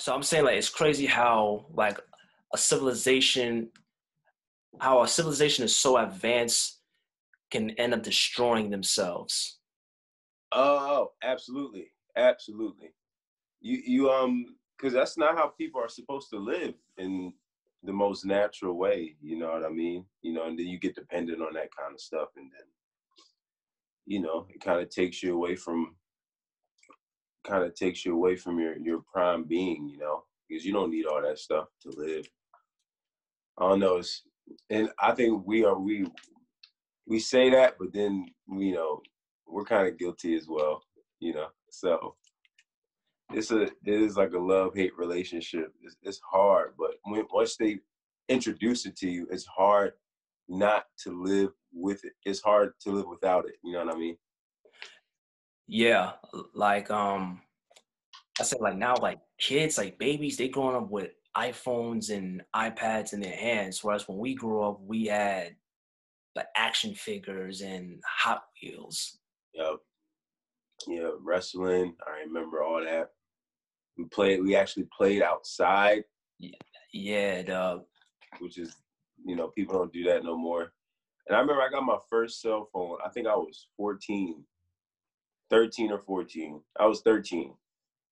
so I'm saying like it's crazy how like a civilization, how a civilization is so advanced, can end up destroying themselves. Oh, absolutely, absolutely. You you um, because that's not how people are supposed to live in the most natural way. You know what I mean? You know, and then you get dependent on that kind of stuff, and then you know it kind of takes you away from kind of takes you away from your your prime being. You know, because you don't need all that stuff to live. I don't know. It's, and I think we are we we say that, but then you know we're kind of guilty as well. You know, so it's a it is like a love hate relationship. It's, it's hard, but when, once they introduce it to you, it's hard not to live with it. It's hard to live without it. You know what I mean? Yeah, like um, I said, like now, like kids, like babies, they growing up with iPhones and iPads in their hands, whereas when we grew up, we had like action figures and Hot Wheels. Yep. Yeah, wrestling. I remember all that. We played. We actually played outside. Yeah, yeah, dog. Which is, you know, people don't do that no more. And I remember I got my first cell phone. I think I was 14, 13 or 14. I was 13,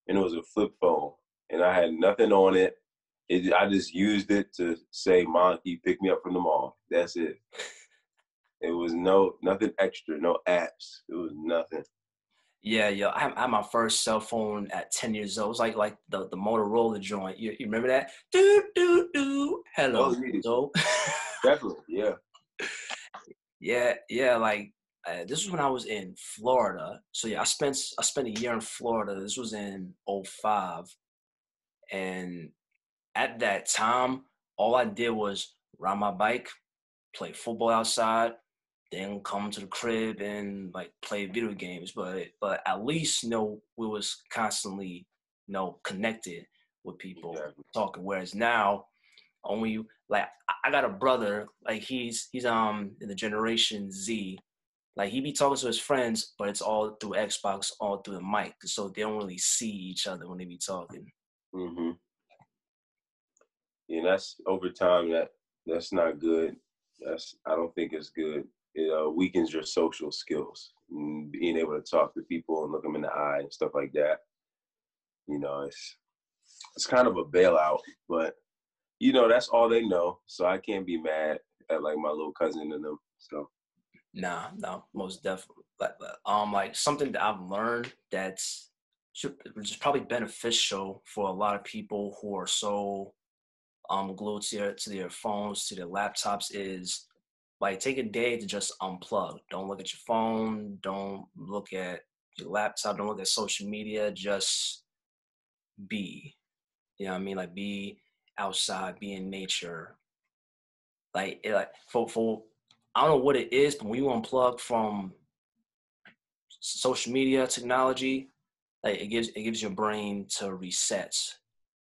and it was a flip phone, and I had nothing on it. It, I just used it to say, "Mom, you pick me up from the mall." That's it. It was no nothing extra, no apps. It was nothing. Yeah, yeah. I had my first cell phone at 10 years old. It was like like the, the Motorola joint. You, you remember that? Do do do. Hello. Oh, yeah. Definitely, yeah. Yeah, yeah. Like uh, this was when I was in Florida. So yeah, I spent I spent a year in Florida. This was in 05. And at that time, all I did was ride my bike, play football outside, then come to the crib and like play video games. But but at least you know we was constantly you know connected with people exactly. talking. Whereas now, only like I got a brother like he's he's um in the generation Z. Like he be talking to his friends, but it's all through Xbox, all through the mic, so they don't really see each other when they be talking. Mm-hmm. Yeah, that's over time. That that's not good. That's I don't think it's good it uh, weakens your social skills, being able to talk to people and look them in the eye and stuff like that. You know, it's it's kind of a bailout, but you know that's all they know, so I can't be mad at like my little cousin and them. So. Nah, no, most definitely. Um, like something that I've learned that's which is probably beneficial for a lot of people who are so um glued to their to their phones, to their laptops is like take a day to just unplug. Don't look at your phone. Don't look at your laptop. Don't look at social media. Just be. You know what I mean? Like be outside, be in nature. Like it, like for for I don't know what it is, but when you unplug from social media technology, like it gives it gives your brain to reset.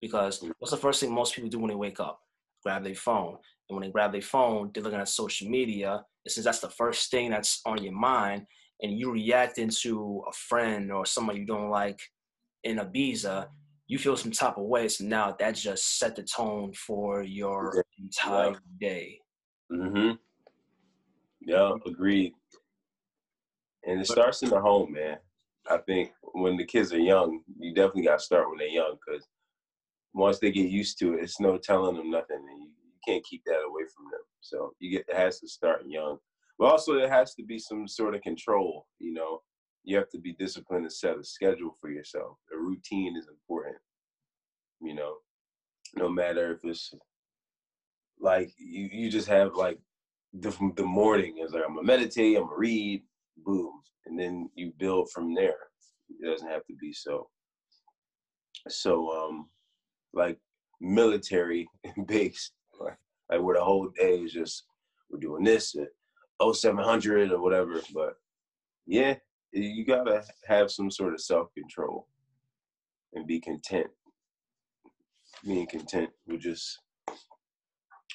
Because mm. what's the first thing most people do when they wake up? Grab their phone. And when they grab their phone, they're looking at social media. And since that's the first thing that's on your mind, and you react into a friend or someone you don't like in Ibiza, you feel some type of way. So now that just set the tone for your entire day. Mm-hmm. Yeah, agreed. And it starts in the home, man. I think when the kids are young, you definitely got to start when they're young because once they get used to it, it's no telling them nothing. And you, can't keep that away from them. So you get it has to start young. But also it has to be some sort of control, you know. You have to be disciplined and set a schedule for yourself. A routine is important. You know, no matter if it's like you, you just have like the, the morning is like I'm gonna meditate, I'm gonna read, boom, and then you build from there. It doesn't have to be so so um like military based like where the whole day is just we're doing this at 0700 or whatever. But yeah, you gotta have some sort of self control and be content. Being content with just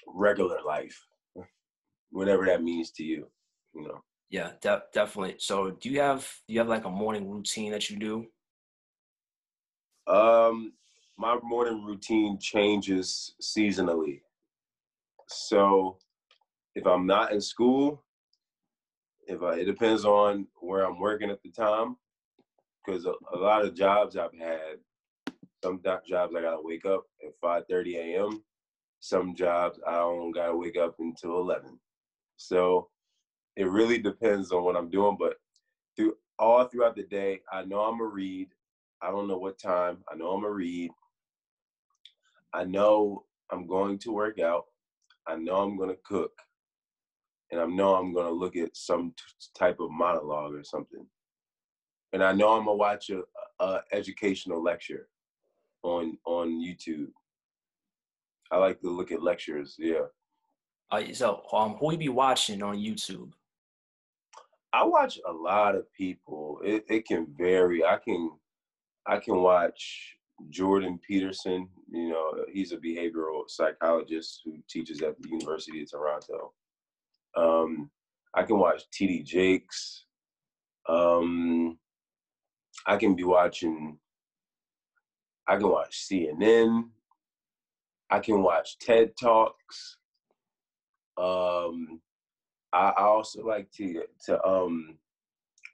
regular life, whatever that means to you, you know. Yeah, de- definitely. So, do you have do you have like a morning routine that you do? Um, my morning routine changes seasonally. So if I'm not in school, if I, it depends on where I'm working at the time, because a, a, lot of jobs I've had, some jobs I gotta wake up at 5:30 a.m. Some jobs I don't gotta wake up until 11. So it really depends on what I'm doing, but through all throughout the day, I know I'm gonna read. I don't know what time. I know I'm gonna read. I know I'm going to work out. I know I'm gonna cook, and I know I'm gonna look at some t- type of monologue or something. And I know I'm gonna watch a, a educational lecture on on YouTube. I like to look at lectures. Yeah. Uh, so, um, who you be watching on YouTube? I watch a lot of people. It, it can vary. I can I can watch Jordan Peterson. You know, he's a behavioral psychologist who teaches at the University of Toronto. Um, I can watch TD Jakes. Um, I can be watching. I can watch CNN. I can watch TED Talks. Um, I, I also like to to um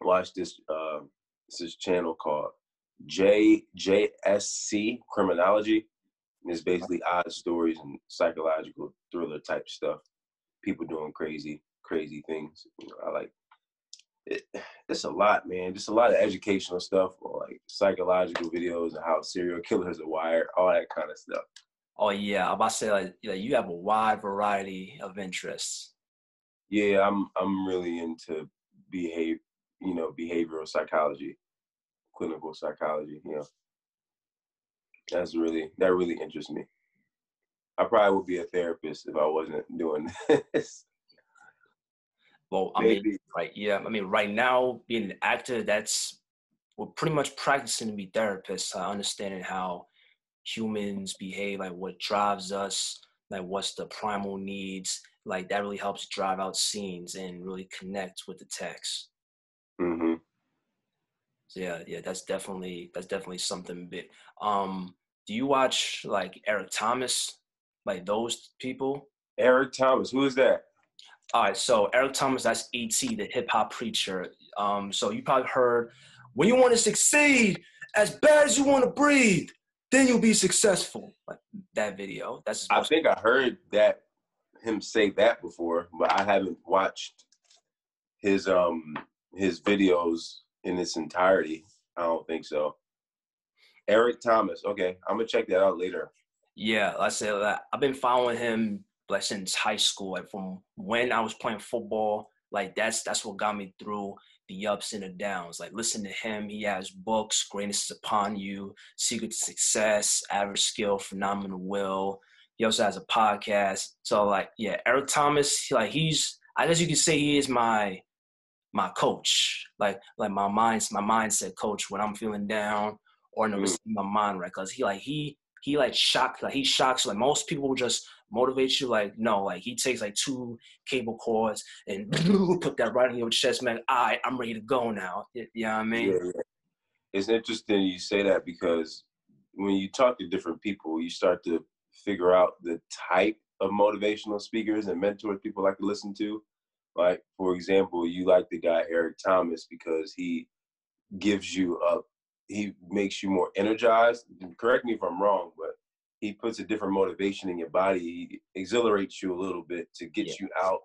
watch this uh this channel called JJSC Criminology. And it's basically odd stories and psychological thriller type stuff. People doing crazy, crazy things. You know, I like it, it's a lot, man. Just a lot of educational stuff, or like psychological videos and how serial killers are wired, all that kind of stuff. Oh yeah, I'm about to say like, like you have a wide variety of interests yeah, I'm I'm really into behave, you know, behavioral psychology, clinical psychology. You know, that's really that really interests me. I probably would be a therapist if I wasn't doing this. Well, I Maybe. mean, right? Yeah, I mean, right now being an actor, that's we're pretty much practicing to be therapists, uh, understanding how humans behave, like what drives us, like what's the primal needs, like that really helps drive out scenes and really connect with the text. Mm-hmm. So yeah, yeah, that's definitely that's definitely something big. Um, do you watch like Eric Thomas, like those people? Eric Thomas, who is that? All right, so Eric Thomas, that's ET, the hip hop preacher. Um, so you probably heard when you want to succeed as bad as you want to breathe, then you'll be successful. Like that video. That's I think I heard that him say that before, but I haven't watched his um his videos in its entirety. I don't think so. Eric Thomas. Okay, I'm gonna check that out later. Yeah, I say that I've been following him like since high school, like from when I was playing football. Like that's that's what got me through the ups and the downs. Like listen to him. He has books, Greatness is Upon You, Secret to Success, Average Skill, Phenomenal Will, he also has a podcast. So like, yeah, Eric Thomas, like he's I guess you could say he is my my coach, like like my minds my mindset coach when I'm feeling down or in mm. my mind right, cause he like he he like shocked like he shocks like most people just motivate you like no like he takes like two cable cords and put that right in your chest man all right i'm ready to go now you know what i mean yeah, yeah. it's interesting you say that because when you talk to different people you start to figure out the type of motivational speakers and mentors people like to listen to. Like, for example, you like the guy Eric Thomas because he gives you a, he makes you more energized. Correct me if I'm wrong, but he puts a different motivation in your body. He exhilarates you a little bit to get yeah. you out,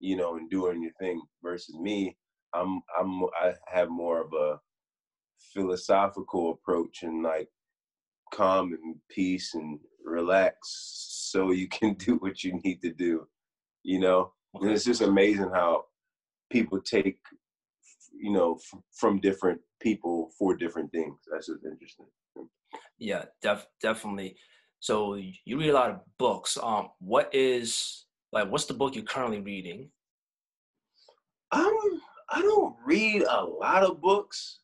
you know, and doing your thing. Versus me, I'm I'm I have more of a philosophical approach and like calm and peace and relax so you can do what you need to do you know and it's just amazing how people take you know f- from different people for different things that's just interesting yeah def- definitely so you read a lot of books um what is like what's the book you're currently reading um i don't read a lot of books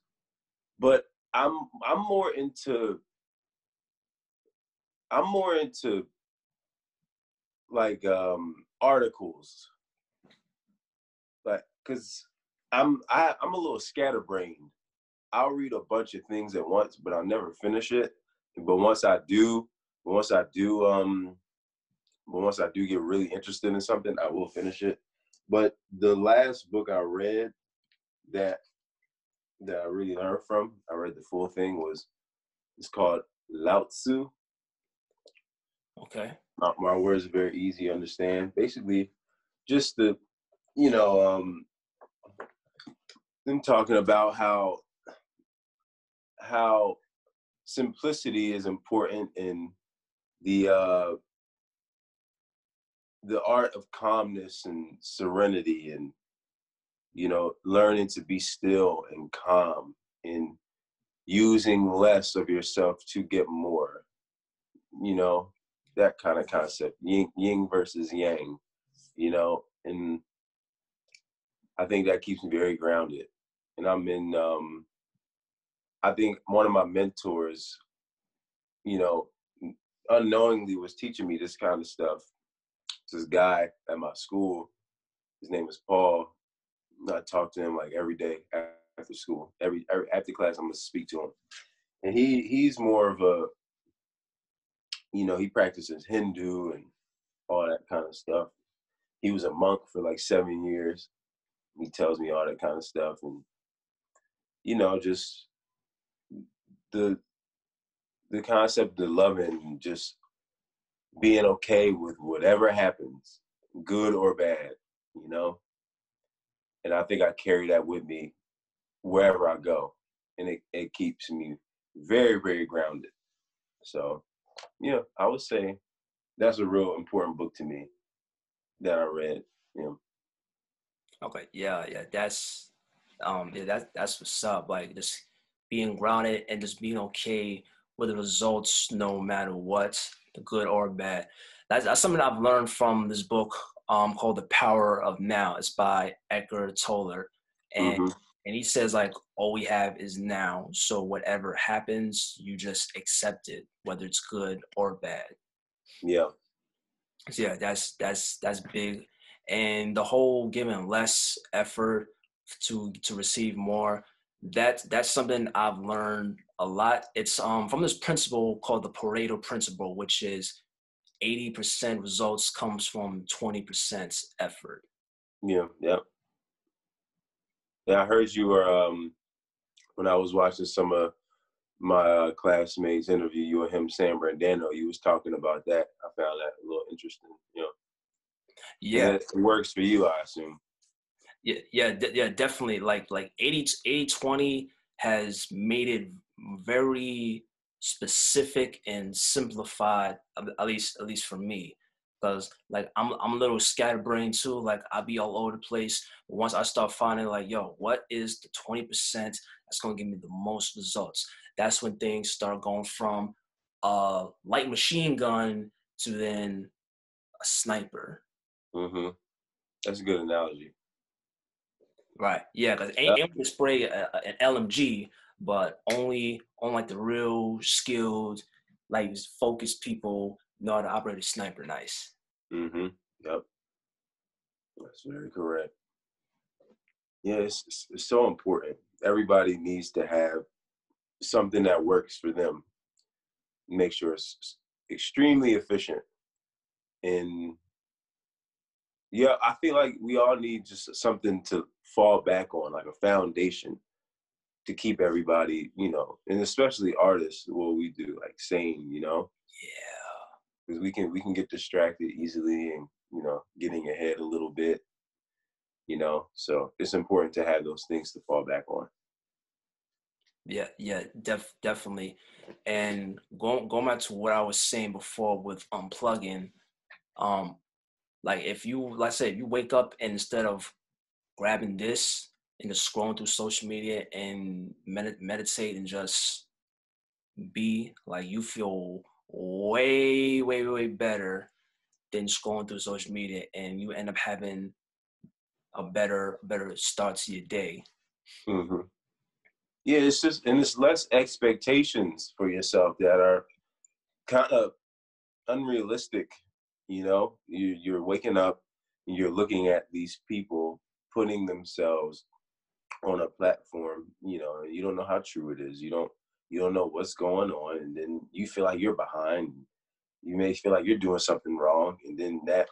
but i'm i'm more into I'm more into like um articles. Like cuz I'm I, I'm a little scatterbrained. I'll read a bunch of things at once, but I'll never finish it. but once I do, once I do, um, but once I do get really interested in something, I will finish it. But the last book I read that that I really learned from, I read the full thing was it's called Lao Tzu. Okay. My, my words are very easy to understand. Basically, just the, you know, um, them talking about how how simplicity is important in the uh the art of calmness and serenity and you know learning to be still and calm and using less of yourself to get more you know that kind of concept yin, yin versus yang you know and i think that keeps me very grounded and i'm in um i think one of my mentors you know unknowingly was teaching me this kind of stuff. This guy at my school. His name is paul. I talk to him like every day after school. Every, every after class i'm gonna speak to him. And he he's more of a you know he practices hindu and all that kind of stuff. He was a monk for like seven years. He tells me all that kind of stuff and you know just the the concept of loving and just being okay with whatever happens good or bad you know and i think i carry that with me wherever i go and it, it keeps me very very grounded so yeah i would say that's a real important book to me that i read you know Okay, yeah, yeah, that's um, yeah, that that's what's up. Like just being grounded and just being okay with the results, no matter what, the good or bad. That's that's something I've learned from this book um called The Power of Now. It's by Eckhart Tolle, and hmm and he says like all we have is now. So whatever happens, you just accept it, whether it's good or bad. yeah So yeah, that's that's that's big, and the whole giving less effort to to receive more. That that's something I've learned a lot. It's um from this principle called the Pareto principle, which is eighty percent results comes from twenty percent effort. yeah yeah yeah i heard you were um when i was watching some of my uh, classmates interview you and him sam brandano you was talking about that i found that a little interesting you know Yeah, it works for you i assume yeah, yeah, de- yeah, definitely. Like like 80 80 20 has made it very specific and simplified. At least at least for me, because like I'm I'm a little scatterbrained too. Like I'll be all over the place. But once I start finding like, yo, what is the twenty percent that's gonna give me the most results? That's when things start going from a light machine gun to then a sniper. hmm that's a good analogy Right. Yeah, because ain't able to spray a, a- an LMG, but only on like the real skilled, like focused people know how to operate a sniper nice. hmm yep that's very correct. Yeah it's, it's, it's so important. Everybody needs to have something that works for them. Make sure it's extremely efficient. And yeah i feel like we all need just something to fall back on like a foundation to keep everybody you know and especially artists what we do like sane you know Yeah. because we can we can get distracted easily and you know getting ahead a little bit you know so it's important to have those things to fall back on Yeah, yeah, def definitely. And going going back to what I was saying before with unplugging, um, like if you like I said, if you wake up and instead of grabbing this just scrolling through social media and medit meditate and just be like you feel way, way, way better than scrolling through social media and you end up having a better better start to your day. hmm yeah it's just and it's less expectations for yourself that are kind of unrealistic you know you, you're waking up and you're looking at these people putting themselves on a platform you know you don't know how true it is you don't you don't know what's going on, and then you feel like you're behind. You may feel like you're doing something wrong, and then that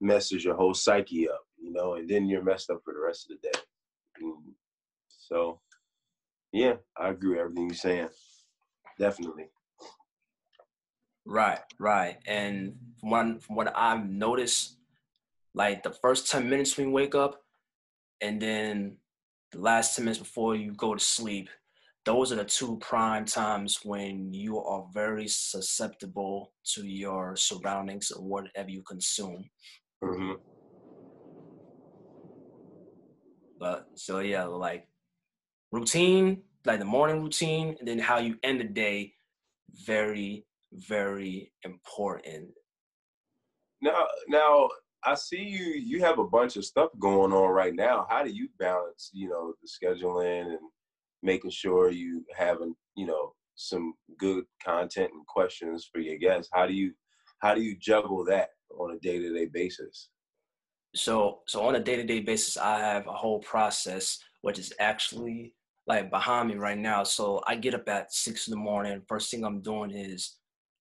messes your whole psyche up, you know, and then you're messed up for the rest of the day. And so, yeah, I agree with everything you're saying. Definitely. Right, right. And from what, from what I've noticed, like the first 10 minutes you wake up, and then the last 10 minutes before you go to sleep, those are the two prime times when you are very susceptible to your surroundings and whatever you consume. Mm-hmm. But so yeah, like routine, like the morning routine, and then how you end the day, very, very important. Now, now I see you. You have a bunch of stuff going on right now. How do you balance, you know, the scheduling and making sure you having, you know, some good content and questions for your guests? How do you, how do you juggle that on a day to day basis? So, so on a day to day basis, I have a whole process which is actually like behind me right now. So I get up at six in the morning. First thing I'm doing is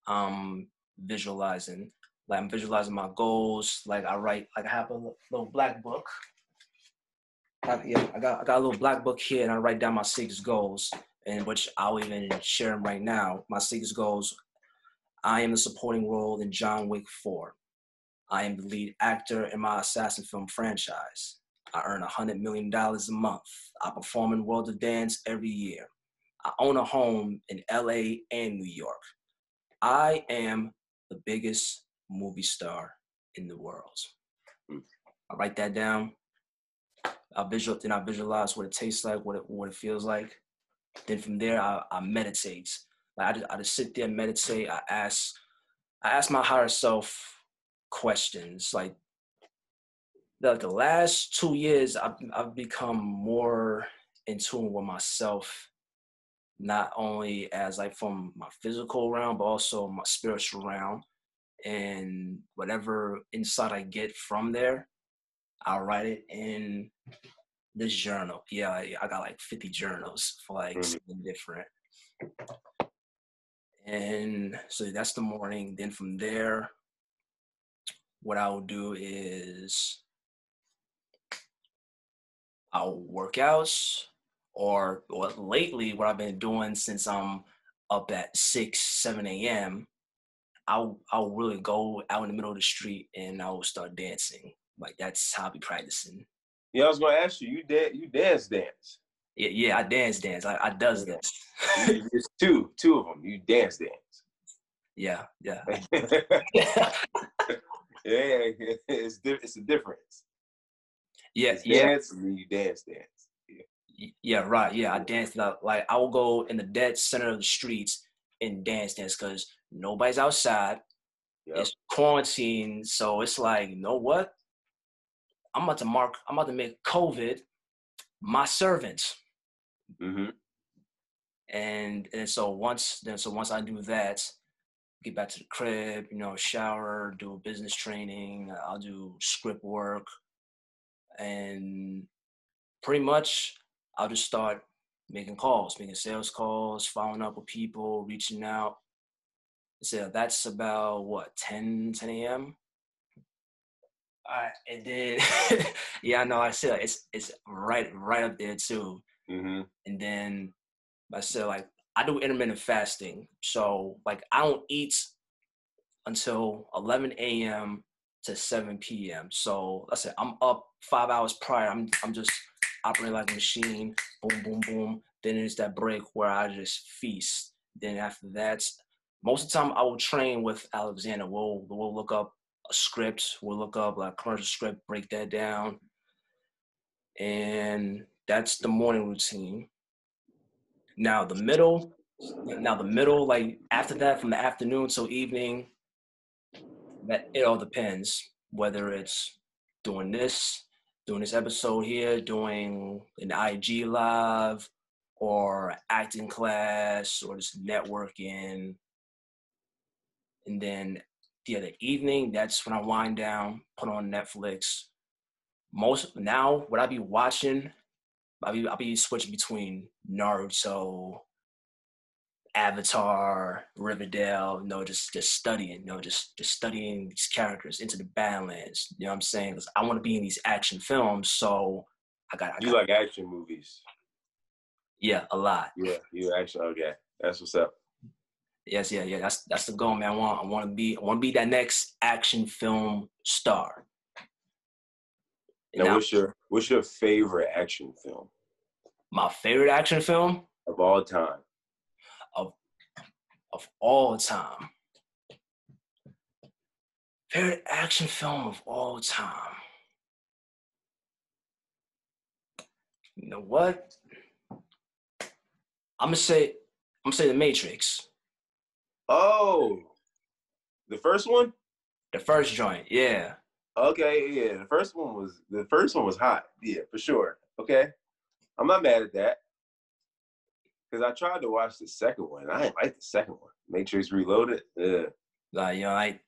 um visualizing. Like I'm visualizing my goals. Like I write, like I have a little black book. I, yeah, I got I got a little black book here, and I write down my six goals, and which I'll even share them right now. My six goals. I am the supporting role in John Wick 4. I am the lead actor in my assassin film franchise. I earn $100 million a month. I perform in World of Dance every year. I own a home in LA and New York. I am the biggest movie star in the world. Hmm. I write that down. I visual, then I visualize what it tastes like, what it, what it feels like. Then from there, I, I meditate. Like I just, I just sit there and meditate. I ask, I ask my higher self questions. Like the, the last two years, I've, I've become more in tune with myself, not only as like from my physical realm, but also my spiritual realm. And whatever insight I get from there, I'll write it in this journal. Yeah, I got like 50 journals for like mm-hmm. something different. And so that's the morning. Then from there, what I will do is I'll workouts or, or lately what I've been doing since I'm up at 6, 7 a.m., I'll, I'll really go out in the middle of the street and I'll start dancing. Like that's how I be practicing. Yeah, I was gonna ask you, you dance you dance dance. Yeah, yeah, I dance dance. I, I does dance. It's two, two of them. You dance dance. Yeah, yeah. yeah, it's it's a difference. Yeah, it's yeah. Dance and you dance dance. Yeah. yeah, right. Yeah, I dance like I will go in the dead center of the streets and dance dance because nobody's outside. Yep. It's quarantine, so it's like, you know what? I'm about to mark. I'm about to make COVID my servant. Mm-hmm. And and so once then so once I do that, get back to the crib, you know, shower, do business training, I'll do script work, and pretty much I'll just start making calls, making sales calls, following up with people, reaching out. So that's about what 10 10 a.m. I and then yeah, I know I said it's it's right right up there too. Mm-hmm. And then I said like I do intermittent fasting. So like I don't eat until 11 a.m. to 7 p.m. So I said I'm up five hours prior. I'm I'm just operating like a machine. Boom, boom, boom. Then it's that break where I just feast. Then after that, most of the time I will train with Alexander. We'll we'll look up a script. We'll look up like commercial script, break that down, and that's the morning routine. Now the middle, now the middle, like after that, from the afternoon till evening, that it all depends whether it's doing this, doing this episode here, doing an IG live, or acting class, or just networking. And then the other evening, that's when I wind down, put on Netflix. Most now, what I be watching I'll be I'll be switching between Naruto, Avatar, Riverdale, you know, just just studying, you know, just just studying these characters into the Badlands. You know what I'm saying? Because I want to be in these action films, so I got. I You got like action movies? yeah, a lot. Yeah, you action. Okay, that's what's up. Yes, yeah, yeah. That's that's the goal, man. I want I want to be I want to be that next action film star. Now, Now, what's your what's your favorite action film my favorite action film of all time? of all time. Favorite action film of all time. You know what? I'm gonna say I'm gonna say The Matrix. Oh, the first one. The first joint, yeah. Okay, yeah, the first one was the first one was hot. Yeah, for sure. Okay, I'm not mad at that because I tried to watch the second one. I didn't like the second one. Matrix Reloaded. Yeah, Like, you know, like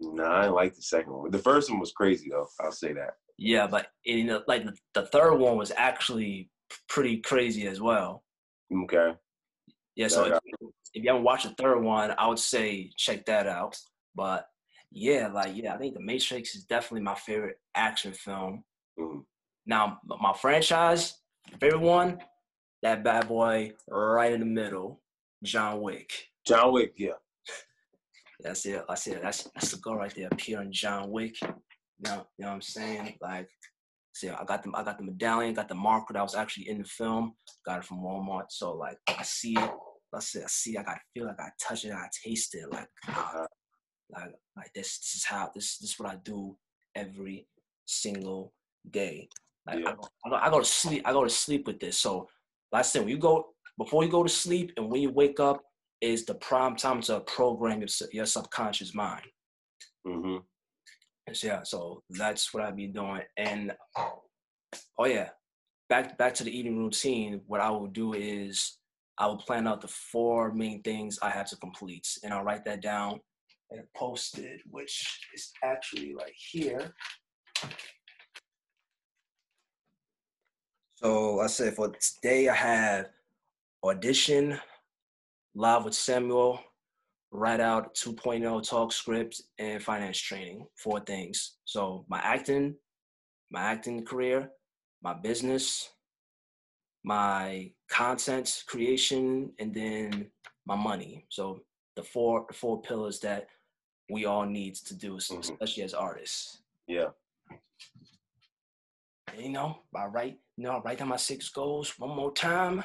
no, I didn't like the second one. The first one was crazy though. I'll say that. yeah, but you know, like the, the third one was actually pretty crazy as well. Okay. Yeah, so Yeah, if you haven't watched the third one, I would say check that out. But yeah, like yeah, I think The Matrix is definitely my favorite action film. Mhm. Now, my franchise favorite one, that bad boy right in the middle, John Wick. John Wick. Yeah. That's it. That's it. That's that's the goal right there. Appear on John Wick. You know, you know what I'm saying? Like, see, I got the I got the medallion, got the marker that was actually in the film. Got it from Walmart. So like, I see it. Let's say I see. I got to feel. I got to touch it. I got to taste it. Like, Uh, like like this. This is how this this is what I do every single day. Like Yeah. I, go, I, go, I go to sleep. I go to sleep with this. So I said, when you go before you go to sleep and when you wake up is the prime time to program your, your subconscious mind. hmm And so, yeah, so that's what I be doing. And oh yeah, back back to the eating routine. What I will do is I will plan out the four main things I have to complete, and I'll write that down and post it, which is actually right here. So I said for today I have audition, live with Samuel, write out 2.0 talk script and finance training four things so my acting my acting career my business my content creation and then my money so the four the four pillars that we all need to do Mhm. especially as artists Yeah. And, you know i write you know i write down my six goals one more time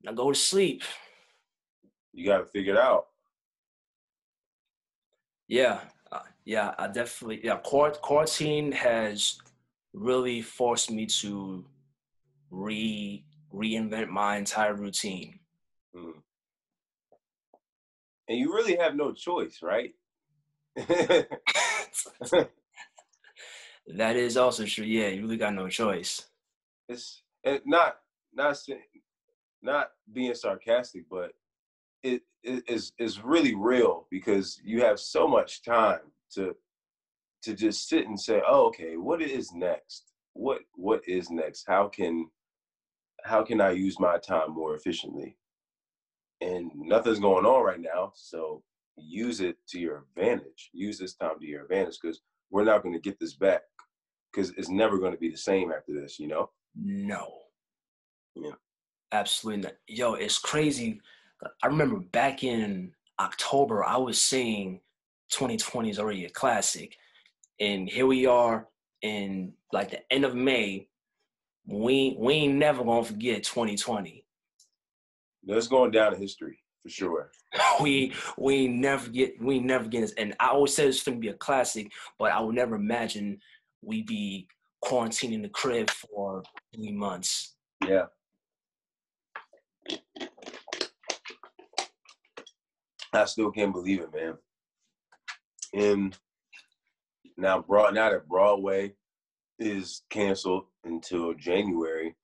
and i go to sleep You got to figure it out. Yeah, uh, yeah, I definitely yeah. Quarantine has really forced me to re reinvent my entire routine. Mm. And you really have no choice, right? that is also true. Yeah, you really got no choice. it's it, not not not being sarcastic, but it it is is really real because you have so much time to to just sit and say, oh, okay, what is next? What what is next? How can how can I use my time more efficiently? And nothing's going on right now, so use it to your advantage. Use this time to your advantage because we're not going to get this back because it's never going to be the same after this, you know. No. Yeah. Absolutely not. Yo, it's crazy. I remember back in October, I was saying 2020 is already a classic. And here we are in like the end of May. We we ain't never gonna forget 2020. That's going down in history for sure. we we never get we never get this. And I always said it's gonna be a classic, but I would never imagine we'd be quarantining the crib for three months. Yeah. I still can't believe it, man. And now, broad now that Broadway is canceled until January,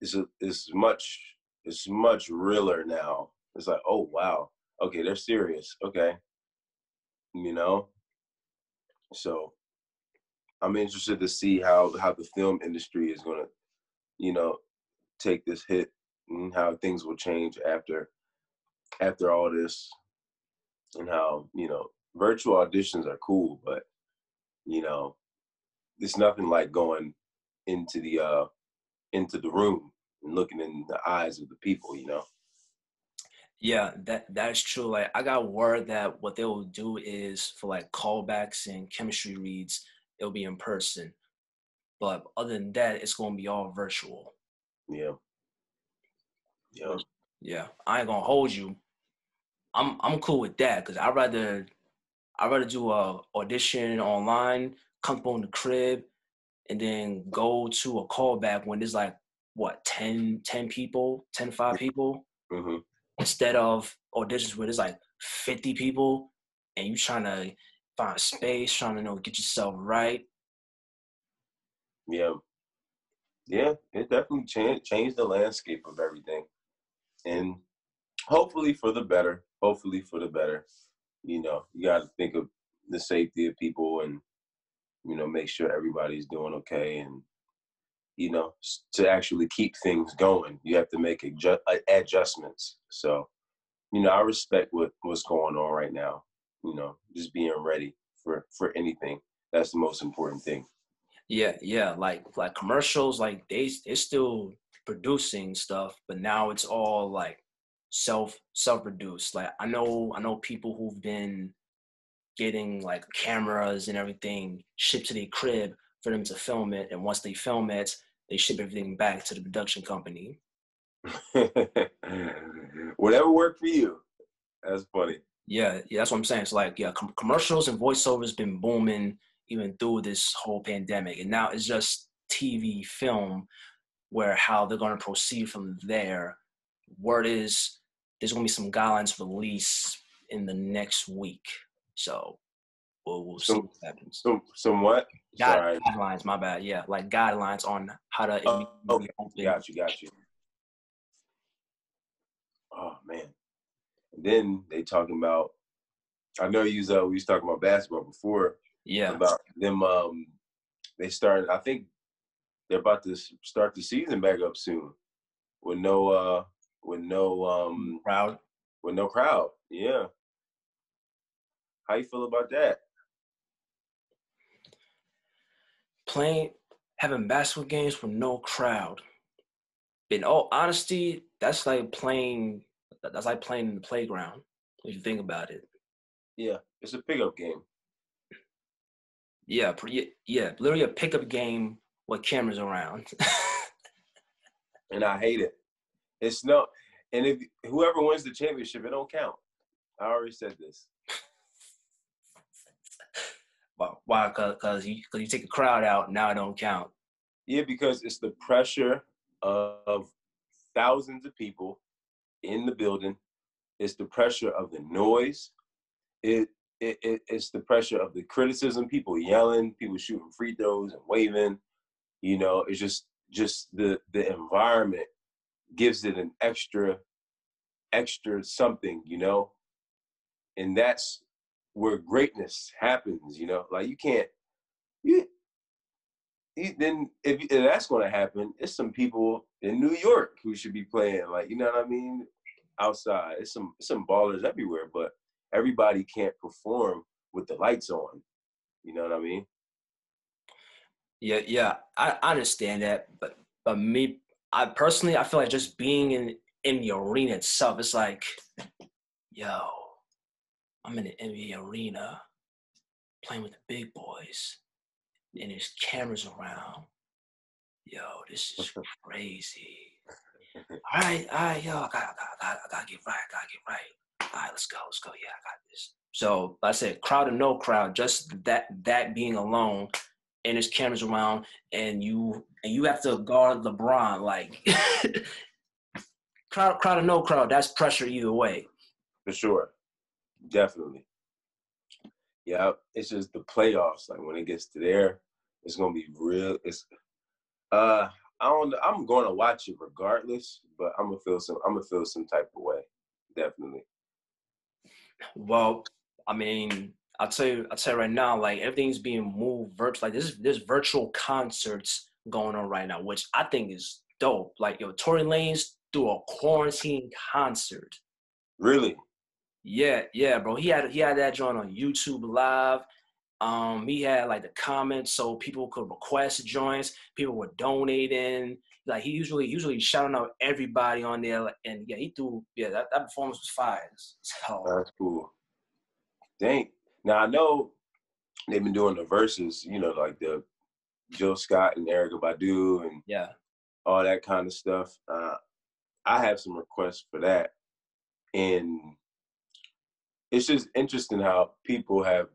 it's a, it's much it's much realer now. It's like, oh wow, okay, they're serious. Okay, you know. So, I'm interested to see how how the film industry is gonna, you know, take this hit and how things will change after after all this and how you know virtual auditions are cool, but you know it's nothing like going into the uh into the room and looking in the eyes of the people. You know. Yeah, that that's true. Like I got word that what they will do is for like callbacks and chemistry reads, it'll be in person. But other than that, it's gonna be all virtual. Yeah. Yeah. Yeah. I ain't gonna hold you. I'm I'm cool with that because I'd rather I'd rather do a audition online, come home the crib, and then go to a callback when there's like what 10, 10 people, 10, 5 people. Mm-hmm instead of auditions where there's like 50 people and you trying to find space, trying to you know get yourself right. Yeah. Yeah, it definitely changed changed the landscape of everything. And hopefully for the better. Hopefully for the better. You know, you gotta think of the safety of people and you know, make sure everybody's doing okay and you know, to actually keep things going, you have to make adjust, adjustments. So, you know, I respect what what's going on right now. You know, just being ready for for anything. That's the most important thing. Yeah, yeah. Like like commercials, like they they're still producing stuff, but now it's all like self self produced. Like I know I know people who've been getting like cameras and everything shipped to the crib for them to film it, and once they film it, they ship everything back to the production company. Whatever worked for you. That's funny. Yeah, yeah, that's what I'm saying. It's like, yeah, com- commercials and voiceovers been booming even through this whole pandemic, and now it's just TV, film, where how they're going to proceed from there. Word is there's going to be some guidelines released in the next week, so we'll, we'll see what happens. Some, some what? Guide, guidelines, my bad. Yeah, like guidelines on how to. Oh, okay. Got you, got you. Oh man. And then they talking about. I know you uh, we was talking about basketball before. Yeah. About them. Um, they started. I think they're about to start the season back up soon, with no uh, with no um crowd. With no crowd. Yeah. How you feel about that? playing having basketball games with no crowd. In all honesty, that's like playing that's like playing in the playground, if you think about it. Yeah, it's a pickup game. Yeah, yeah, literally a pickup game with cameras around. and I hate it. It's no, and if whoever wins the championship, it don't count. I already said this. Why? Because you, cause you take a crowd out, now it don't count. Yeah, because it's the pressure of thousands of people in the building. It's the pressure of the noise. It, it, it it's the pressure of the criticism, people yelling, people shooting free throws and waving. You know, it's just just the the environment gives it an extra extra something, you know. And that's where greatness happens. You know, like you can't. You, you then if, if that's going to happen, it's some people in New York who should be playing. Like you know what I mean? Outside, it's some it's some ballers everywhere, but everybody can't perform with the lights on. You know what I mean? Yeah, yeah, I, I understand that, but but me, I personally, I feel like just being in in the arena itself, it's like, yo, I'm in the NBA arena playing with the big boys, and there's cameras around. Yo, this is crazy. all right, all right, yo, I gotta, I gotta, I gotta get right, I gotta get right. All right, let's go, let's go. Yeah, I got this. So, like I said, crowd or no crowd, just that that being alone, and there's cameras around, and you and you have to guard LeBron. Like, crowd, crowd or no crowd, that's pressure either way. For sure. Definitely. Yeah, it's just the playoffs. Like when it gets to there, it's gonna be real. It's uh I don't I'm gonna watch it regardless, but I'm gonna feel some I'm gonna feel some type of way. Definitely. Well, I mean, I'll tell you, I'll tell you right now, like everything's being moved virtual. Like there's there's virtual concerts going on right now, which I think is dope. Like yo, Tory Lanez do a quarantine concert Really? Yeah, yeah, bro. He had he had that joint on YouTube Live. Um, he had like the comments so people could request joints. People were donating. Like he usually usually shouting out everybody on there, and yeah, he threw yeah that, that performance was fire. So, That's cool. Dang. Now I know they've been doing the verses, you know, like the Jill Scott and Erykah Badu and yeah, all that kind of stuff. Uh, I have some requests for that, and it's just interesting how people have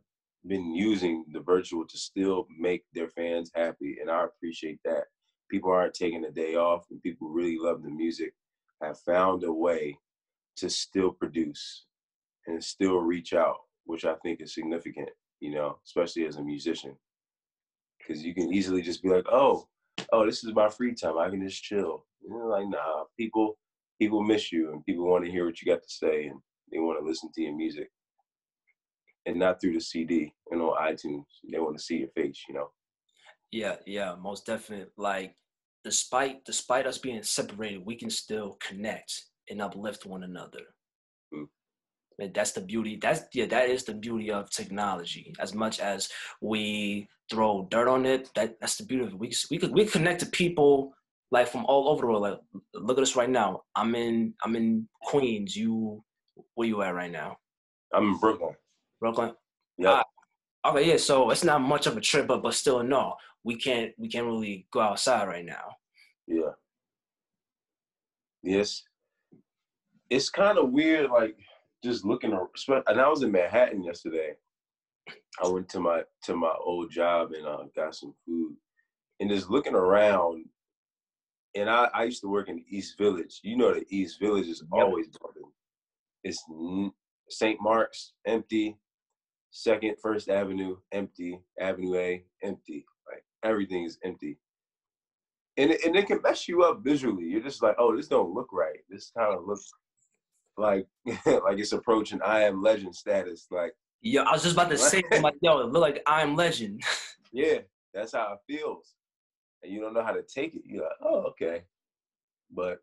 been using the virtual to still make their fans happy, and I appreciate that. People aren't taking a day off, and people really love the music. Have found a way to still produce and still reach out, which I think is significant. You know, especially as a musician, because you can easily just be like, "Oh, oh, this is my free time. I can just chill." Like, nah, people people miss you, and people want to hear what you got to say, and they want to listen to your music and not through the CD and on iTunes. They want to see your face, you know. Yeah, yeah, most definitely. Like, despite despite us being separated, we can still connect and uplift one another. Mm. And that's the beauty. That's yeah, that is the beauty of technology. As much as we throw dirt on it, that that's the beauty of it. We we could we connect to people like from all over the world. Like, look at us right now. I'm in I'm in Queens. You where you at right now? I'm in Brooklyn. Brooklyn. Yeah. Uh, okay, yeah. So it's not much of a trip, but but still, no, we can't we can't really go outside right now. Yeah. Yes. It's kind of weird, like just looking. And I was in Manhattan yesterday. I went to my to my old job and uh, got some food, and just looking around. And I, I used to work in the East Village. You know, the East Village is always bumping. It's St. Mark's empty, Second, First Avenue, empty. Avenue A, empty. Like everything is empty. And it, and it can mess you up visually. You're just like, oh, this don't look right. This kind of looks like like it's approaching I am legend status. Like yeah, I was just about to say, I'm like, yo, it look like I am legend. yeah, that's how it feels. And you don't know how to take it. You're like, oh, okay. But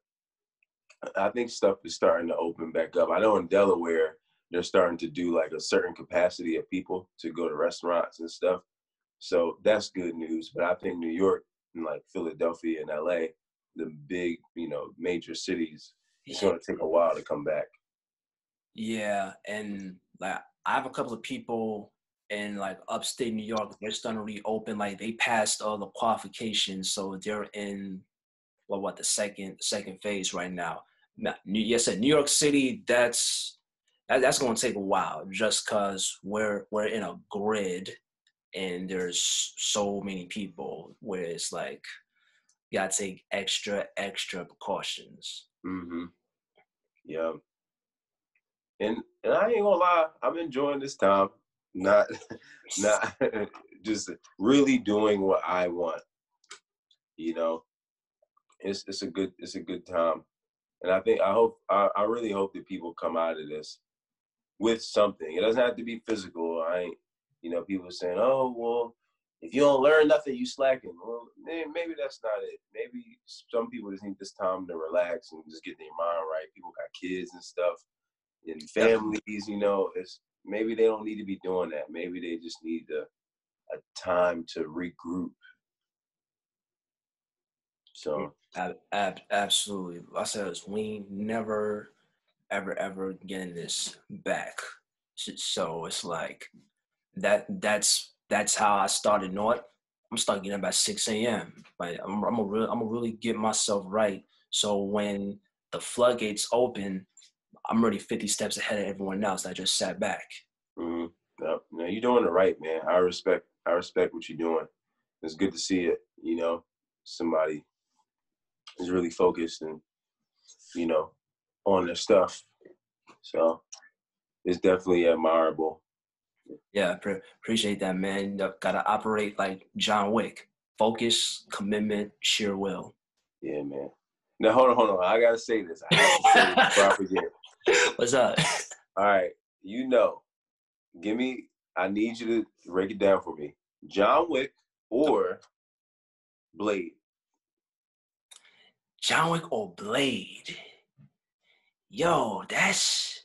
I think stuff is starting to open back up. I know in Delaware, they're starting to do like a certain capacity of people to go to restaurants and stuff. So that's good news. But I think New York and like Philadelphia and LA, the big, you know, major cities, it's going to take a while to come back. Yeah, and like I have a couple of people in like upstate New York. They're starting to reopen. Like they passed all the qualifications, so they're in well, what the second second phase right now. Yes, at New York City, that's that, that's going to take a while just because we're we're in a grid and there's so many people where it's like you gotta take extra extra precautions. Mm-hmm. Yeah. And and i ain't gonna lie i'm enjoying this time. Not not just really doing what i want you know? It's it's a good it's a good time and i think i hope i, I really hope that people come out of this with something. It doesn't have to be physical. I ain't, you know, people saying, oh, well, if you don't learn nothing, you slacking. Well, maybe that's not it. Maybe some people just need this time to relax and just get their mind right. People got kids and stuff and families, you know, it's maybe they don't need to be doing that. Maybe they just need a, a time to regroup. So hmm. Absolutely, I said we never ever ever getting this back. So it's like that. That's that's how I started North. I'm starting getting up at 6 a.m. Like I'm, I'm gonna really, I'm gonna really get myself right. So when the floodgates open, I'm already 50 steps ahead of everyone else. I just sat back. Mm-hmm. No, no, you're doing it right, man. I respect, I respect what you're doing. It's good to see it. You know, somebody is really focused and you know on their stuff. So it's definitely admirable. Yeah, pre- appreciate that, man. Gotta operate like John Wick. Focus, commitment, sheer will. Yeah, man. Now hold on, hold on. I gotta say this. I have to say this before I forget. What's up? All right. You know, give me. I need you to break it down for me. John Wick or Blade. John Wick or Blade? yo, that's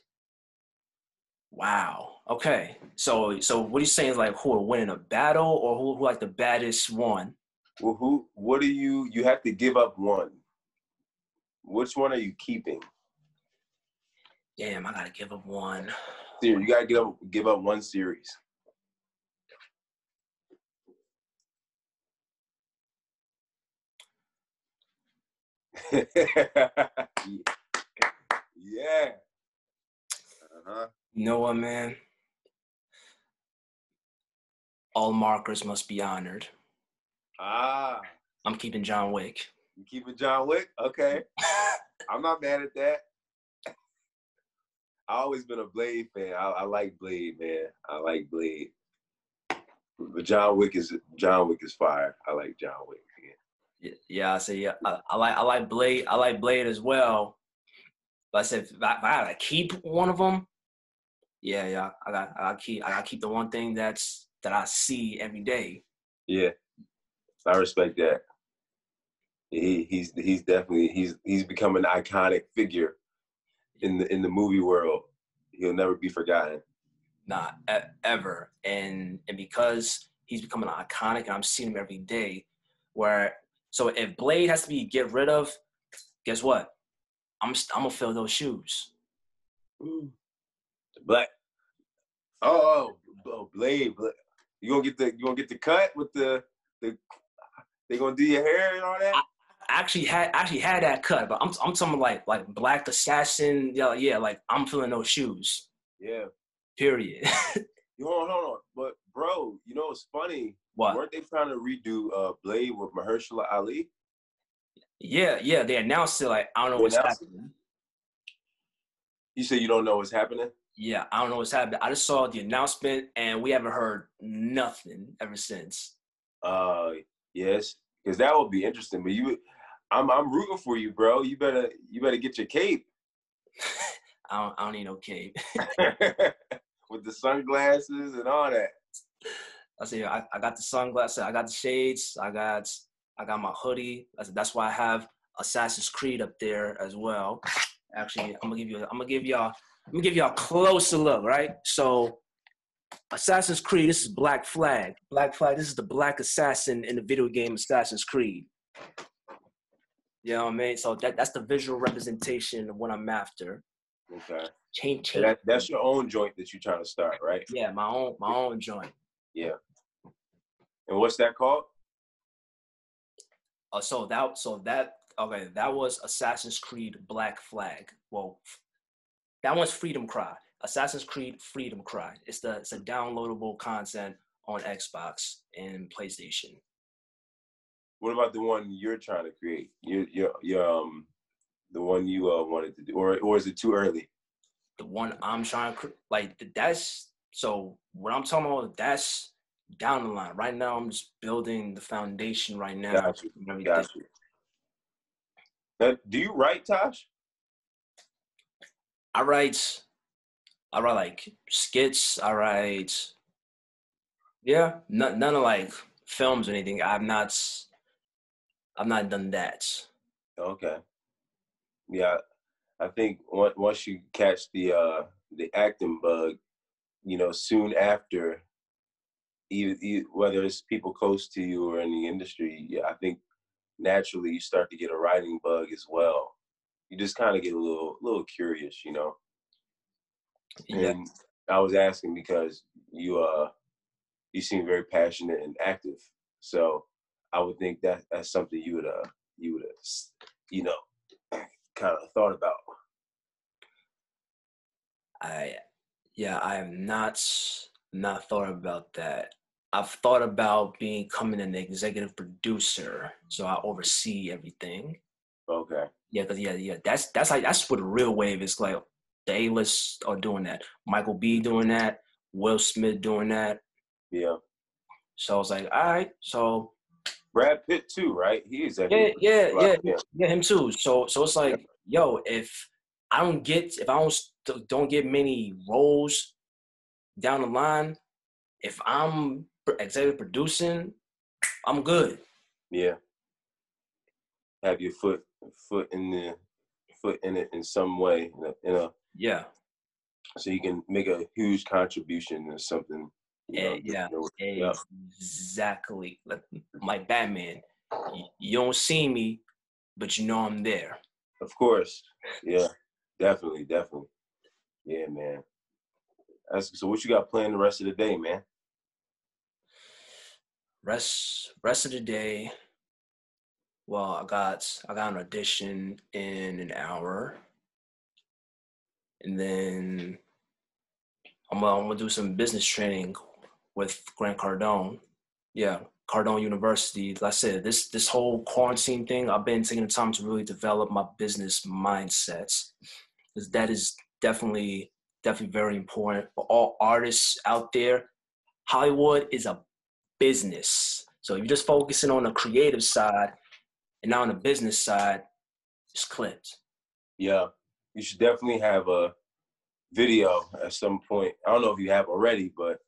Wow. Okay. So so what are you saying is like who are winning a battle or who, who like the baddest one? Well, who? What do you? You have to give up one. Which one are you keeping? Damn, I gotta give up one. Series. You gotta give up. Give up one series. yeah. Uh-huh. You know what, man? All markers must be honored. Ah. I'm keeping John Wick. You keeping John Wick? Okay. I'm not mad at that. I always been a Blade fan. I, I, like Blade, man. I like Blade. But John Wick is John Wick is fire. I like John Wick. Yeah, I say yeah. Uh, I, I, like I like Blade. I like Blade as well. But I said if I, if I gotta keep one of them, yeah, yeah. I got I got keep I got keep the one thing that's that I see every day. Yeah, I respect that. He, he's he's definitely he's he's become an iconic figure in the in the movie world. He'll never be forgotten. Not ever. And and because he's becoming iconic, and I'm seeing him every day. Where so if Blade has to be get rid of, guess what? I'm I'm gonna fill those shoes. Ooh. Black. Oh, oh, oh Blade. Blade. You gonna get the you gonna get the cut with the the they gonna do your hair and all that? I actually had actually had that cut, but I'm I'm talking like like black assassin. Yeah, yeah, like I'm feeling those shoes. Yeah. Period. you hold on, hold on. But bro, you know it's funny. What? Weren't they trying to redo uh Blade with Mahershala Ali? Yeah, yeah. They announced it like I don't know they what's happening. You said you don't know what's happening? Yeah, I don't know what's happening. I just saw the announcement and we haven't heard nothing ever since. Uh Yes, because that would be interesting. But you, I'm I'm rooting for you, bro. You better you better get your cape. I don't I don't need no cape. With the sunglasses and all that. I say I, I got the sunglasses, I got the shades, I got I got my hoodie. That's, that's why I have Assassin's Creed up there as well. Actually, I'm gonna give you I'm gonna give y'all I'm gonna give y'all a closer look, right? So Assassin's Creed, this is Black Flag. Black Flag, this is the black assassin in the video game Assassin's Creed. You know what I mean? So that, that's the visual representation of what I'm after. Okay. Change, change. That, that's your own joint that you're trying to start, right? Yeah, my own my own joint. Yeah. And what's that called? Uh, so that so that okay, that was Assassin's Creed Black Flag. Well, that one's Freedom Cry. Assassin's Creed Freedom Cry. It's the it's a downloadable content on Xbox and PlayStation. What about the one you're trying to create? You you you um the one you uh, wanted to do, or or is it too early? The one I'm trying to like that's so what I'm talking about. That's down the line. Right now, I'm just building the foundation. Right now, Got you. Got you. Now, do you write, Tash? I write I write like skits. I write, yeah, none, none of like films or anything. I've not, I've not done that. Okay. Yeah, I think once you catch the uh the acting bug, you know, soon after, either, whether it's people close to you or in the industry, yeah, I think naturally you start to get a writing bug as well. You just kind of get a little little curious, you know. Yeah. And I was asking because you uh you seem very passionate and active. So I would think that that's something you would uh you would have you know kind of thought about. I yeah, I am not not thought about that. I've thought about becoming an executive producer, so I oversee everything. Okay. Yeah, cause yeah, yeah, that's that's like that's what the real wave is like. The A-list are doing that. Michael B doing that. Will Smith doing that. Yeah. So I was like, all right. So Brad Pitt too, right? He is yeah, yeah, yeah, yeah, yeah, him too. So so it's like, yo, if I don't get if I don't don't get many roles down the line, if I'm executive producing, I'm good. Yeah. Have your foot foot in the foot in it in some way in a, in a yeah. so you can make a huge contribution or something. You know, yeah, yeah, exactly. Like, my Batman, you don't see me, but you know I'm there. Of course, yeah, definitely, definitely, yeah, man. That's, so, what you got planned the rest of the day, man? Rest, rest of the day. Well, I got I got an audition in an hour, and then I'm, gonna, I'm gonna do some business training with Grant Cardone. Yeah, Cardone University. Like I said, this this whole quarantine thing, I've been taking the time to really develop my business mindsets. That is definitely definitely very important for all artists out there. Hollywood is a business. So if you're just focusing on the creative side and not on the business side, it's clipped. Yeah. You should definitely have a video at some point. I don't know if you have already, but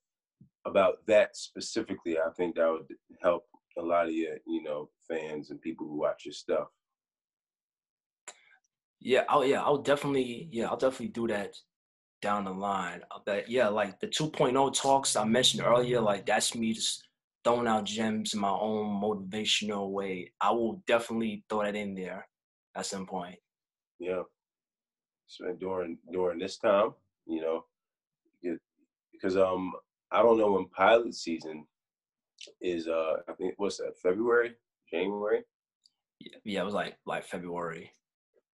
about that specifically, I think that would help a lot of your, you know, fans and people who watch your stuff. Yeah, I'll yeah, I'll definitely yeah, I'll definitely do that down the line. But yeah, like the 2.0 talks I mentioned earlier, like that's me just throwing out gems in my own motivational way. I will definitely throw that in there at some point. Yeah. So during during this time, you know, because um I don't know when pilot season is. Uh, I think what's that? February, January. Yeah, yeah, it was like like February.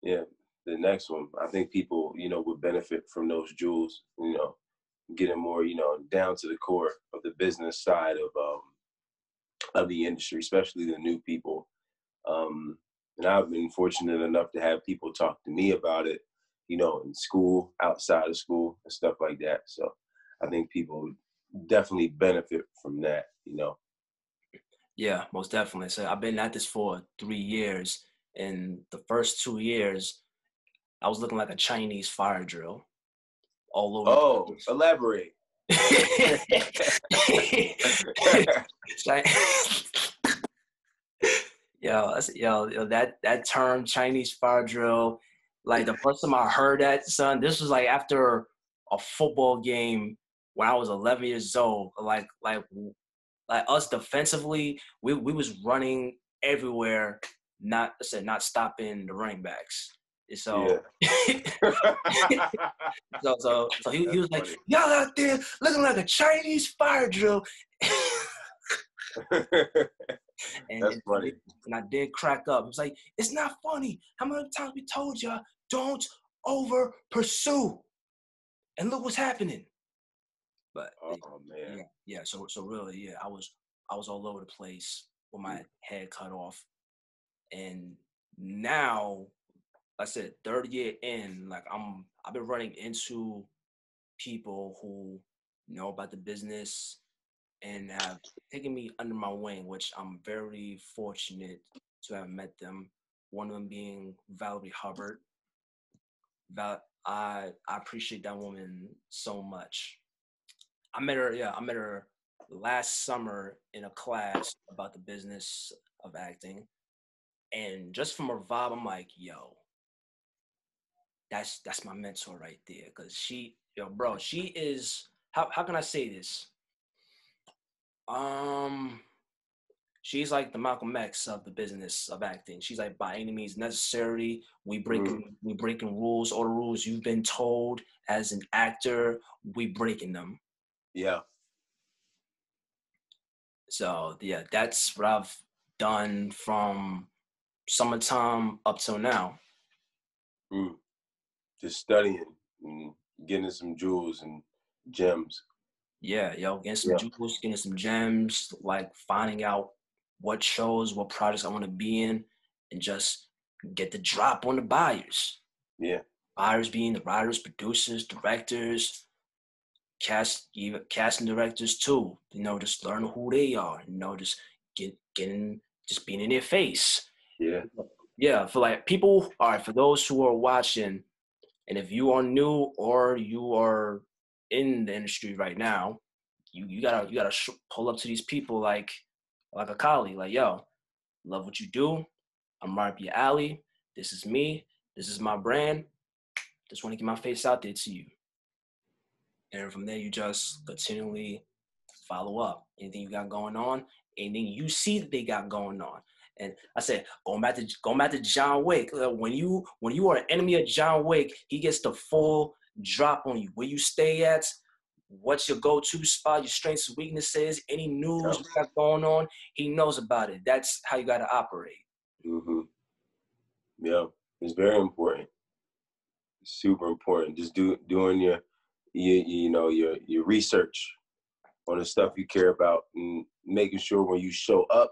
Yeah, the next one. I think people, you know, would benefit from those jewels. You know, getting more, you know, down to the core of the business side of um of the industry, especially the new people. Um, and I've been fortunate enough to have people talk to me about it, you know, in school, outside of school, and stuff like that. So I think people definitely benefit from that, you know. Yeah, most definitely. So I've been at this for three years. and the first two years, I was looking like a Chinese fire drill all over. Oh, elaborate. yo, yo, yo, that that term Chinese fire drill, like the first time I heard that, son, this was like after a football game when I was 11 years old. Like like like us defensively, we we was running everywhere, not I said not stopping the running backs. So, yeah. so, so, so he, he was like, y'all out there looking like a Chinese fire drill. and, That's and, funny. And I did crack up. It was like, it's not funny. How many times we told y'all don't over pursue? And look what's happening. But oh man. Yeah, yeah. So so really, yeah, I was I was all over the place with my head cut off. And now, like I said, third year in, like I'm I've been running into people who know about the business and have taken me under my wing, which I'm very fortunate to have met them. One of them being Valerie Hubbard. Val, I I appreciate that woman so much. I met her, yeah, I met her last summer in a class about the business of acting. And just from her vibe, I'm like, yo, that's that's my mentor right there. Cause she, yo, bro, she is how how can I say this? Um she's like the Malcolm X of the business of acting. She's like by any means necessary. We breaking mm. we breaking rules, all the rules you've been told as an actor, we breaking them. Yeah. So yeah, that's what I've done from summertime up till now. Mm. Just studying and getting some jewels and gems. Yeah, yo, getting some yeah. jewels, getting some gems, like finding out what shows, what projects I want to be in, and just get the drop on the buyers. Yeah. Buyers being the writers, producers, directors, cast even casting directors too. You know, just learn who they are. You know, just get getting just being in their face. Yeah. Yeah. For like people, all right. For those who are watching, and if you are new or you are in the industry right now, you you gotta you gotta sh- pull up to these people like like a colleague. Like yo, love what you do. I'm right up your alley. This is me. This is my brand. Just want to get my face out there to you. and from there you just continually follow up. Anything you got going on, anything you see that they got going on. And I said, going back to going back to John Wick. Uh, when you when you are an enemy of John Wick, he gets the full drop on you. Where you stay at, what's your go-to spot, your strengths and weaknesses, any news you got going on, he knows about it. That's how you got to operate. Mm-hmm. Yeah, it's very important. super important. Just do doing your, you, you know, your your research on the stuff you care about and making sure when you show up,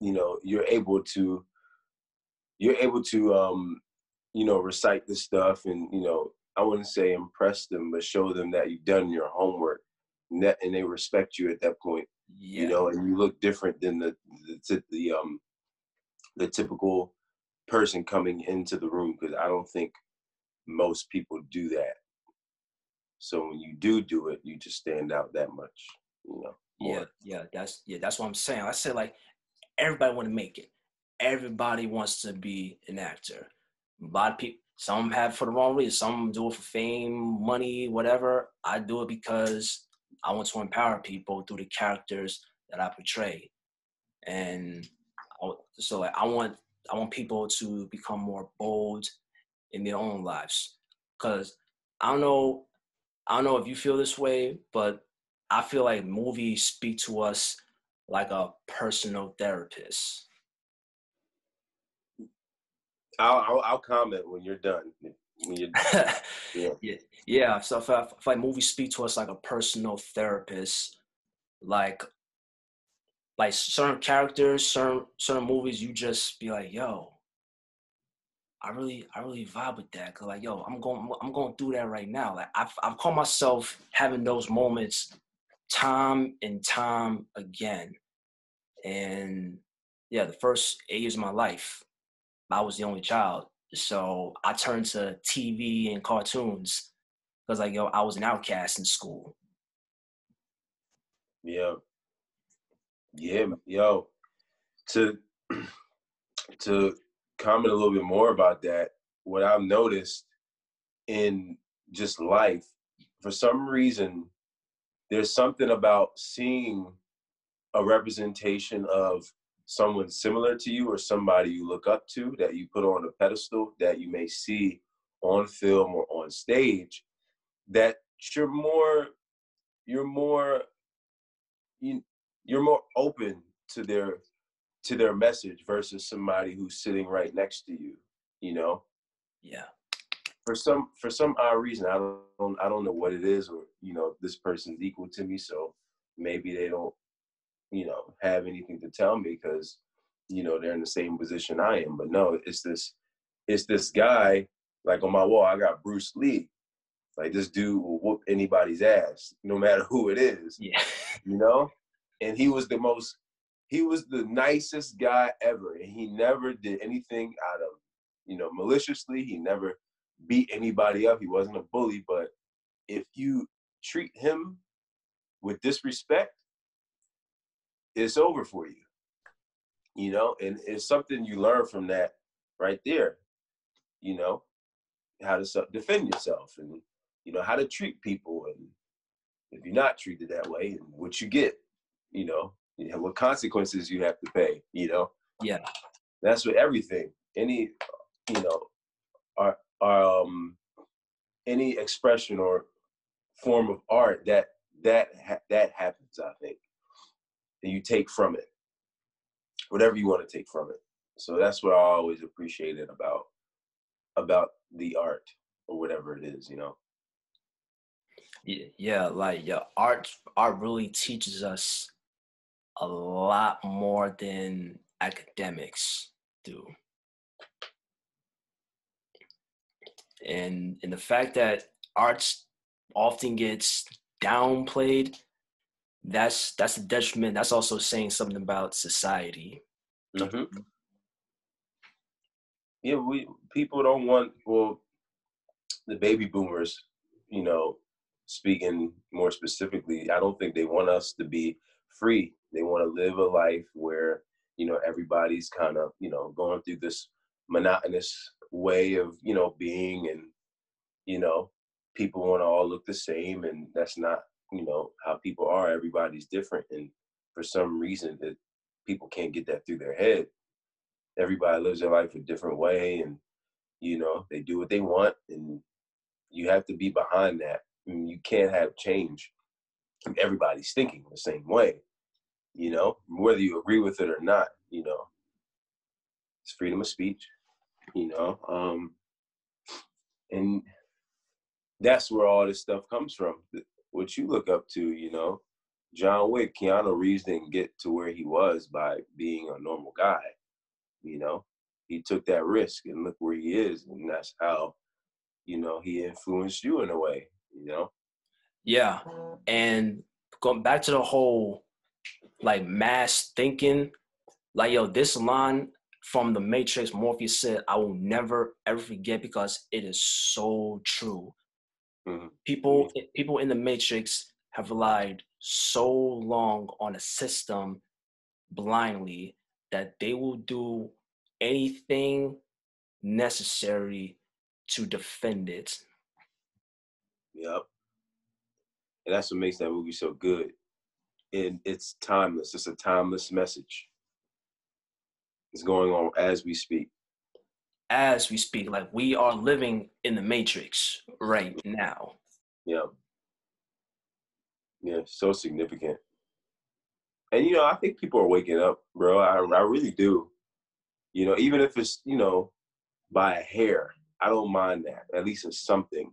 you know, you're able to you're able to um, you know, recite the stuff and, you know, I wouldn't say impress them, but show them that you've done your homework and, that, and they respect you at that point. Yeah. You know, and you look different than the the, the um the typical person coming into the room because I don't think most people do that. So when you do do it, you just stand out that much, you know. More. Yeah, yeah, that's yeah, that's what I'm saying. I said like everybody want to make it. Everybody wants to be an actor. A lot of people, some have for the wrong reason. Some do it for fame, money, whatever. I do it because I want to empower people through the characters that I portray, and so I want I want people to become more bold in their own lives. Cause I don't know I don't know if you feel this way, but I feel like movies speak to us like a personal therapist. I'll, I'll, I'll comment when you're done. When you're, yeah. yeah, yeah. So if, I, if like movies speak to us like a personal therapist, like like certain characters, certain certain movies, you just be like, yo, I really, I really vibe with that. Cause like, yo, I'm going, I'm going through that right now. Like, I've, I've caught myself having those moments, time and time again. And yeah, the first eight years of my life, I was the only child, so I turned to TV and cartoons because like, yo, I was an outcast in school. Yeah, yeah, yo, to to comment a little bit more about that, what I've noticed in just life, for some reason, there's something about seeing a representation of someone similar to you or somebody you look up to that you put on a pedestal that you may see on film or on stage that you're more you're more you, you're more open to their to their message versus somebody who's sitting right next to you you know? Yeah for some for some odd reason i don't i don't know what it is or you know this person's equal to me so maybe they don't you know have anything to tell me because you know they're in the same position i am. But no it's this it's this guy like on my wall i got bruce lee. Like this dude will whoop anybody's ass no matter who it is yeah. you know? And he was the most he was the nicest guy ever and he never did anything out of you know maliciously. He never beat anybody up he wasn't a bully but if you treat him with disrespect it's over for you you know and it's something you learn from that right there you know how to defend yourself and you know how to treat people and if you're not treated that way and what you get you know, what consequences you have to pay, you know? Yeah. That's with everything. Any, you know, our, um, any expression or form of art that that that happens, I think, and you take from it whatever you want to take from it. So that's what I always appreciated about about the art or whatever it is, you know. Yeah, yeah, like yeah, art art really teaches us a lot more than academics do. And and the fact that arts often gets downplayed, that's that's a detriment. That's also saying something about society. Mm-hmm. Yeah, we people don't want well the baby boomers, you know, speaking more specifically, I don't think they want us to be free they want to live a life where you know everybody's kind of you know going through this monotonous way of you know being and you know people want to all look the same, and that's not you know how people are. Everybody's different, and for some reason that people can't get that through their head. Everybody lives their life a different way, and you know they do what they want, and you have to be behind that. I mean, you can't have change. Everybody's thinking the same way, you know, whether you agree with it or not. You know, it's freedom of speech. You know, um, and that's where all this stuff comes from. What you look up to, you know, John Wick, Keanu Reeves didn't get to where he was by being a normal guy. You know, he took that risk and look where he is, and that's how, you know, he influenced you in a way. You know. Yeah, and going back to the whole like mass thinking, like yo, this line from the Matrix, Morpheus said, "I will never ever forget because it is so true." Mm-hmm. People, mm-hmm. people in the Matrix have relied so long on a system blindly that they will do anything necessary to defend it. Yep. And that's what makes that movie so good. And it's timeless. It's a timeless message. It's going on as we speak. As we speak, like we are living in the matrix right now. Yeah. Yeah, so significant. And you know, I think people are waking up, bro. I I really do. You know, even if it's you know by a hair, I don't mind that. At least it's something.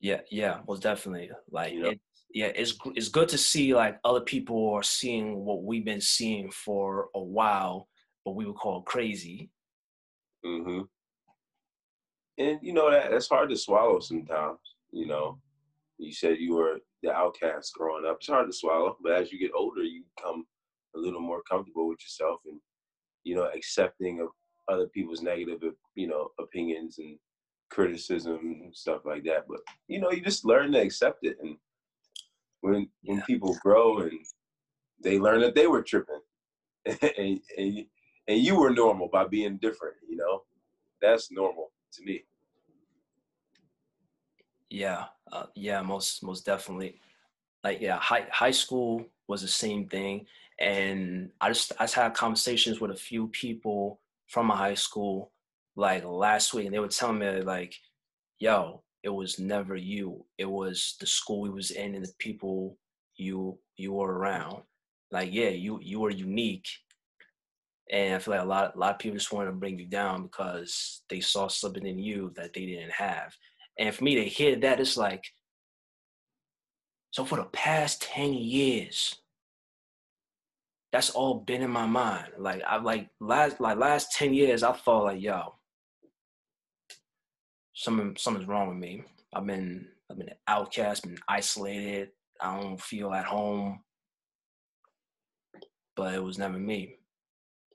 Yeah, yeah, well, definitely. Like, you know? it, yeah, it's it's good to see like other people are seeing what we've been seeing for a while, what we would call crazy. Mm-hmm. And you know that that's hard to swallow sometimes. You know, you said you were the outcast growing up. It's hard to swallow, but as you get older, you become a little more comfortable with yourself and you know accepting of other people's negative you know opinions and criticism and stuff like that. But you know, you just learn to accept it, and when when people grow and they learn that they were tripping, and, and and you were normal by being different, you know, that's normal to me. Yeah, uh, yeah, most most definitely. Like yeah, high high school was the same thing, and I just I just had conversations with a few people from my high school like last week, and they were telling me like, "Yo, it was never you. It was the school we was in and the people you you were around. Like yeah, you you were unique, and I feel like a lot a lot of people just want to bring you down because they saw something in you that they didn't have. And for me to hear that, it's like, so for the past 10 years, that's all been in my mind. Like I like last like last 10 years, I thought like, yo, something something's wrong with me. I've been I've been outcast, been isolated. I don't feel at home. But it was never me.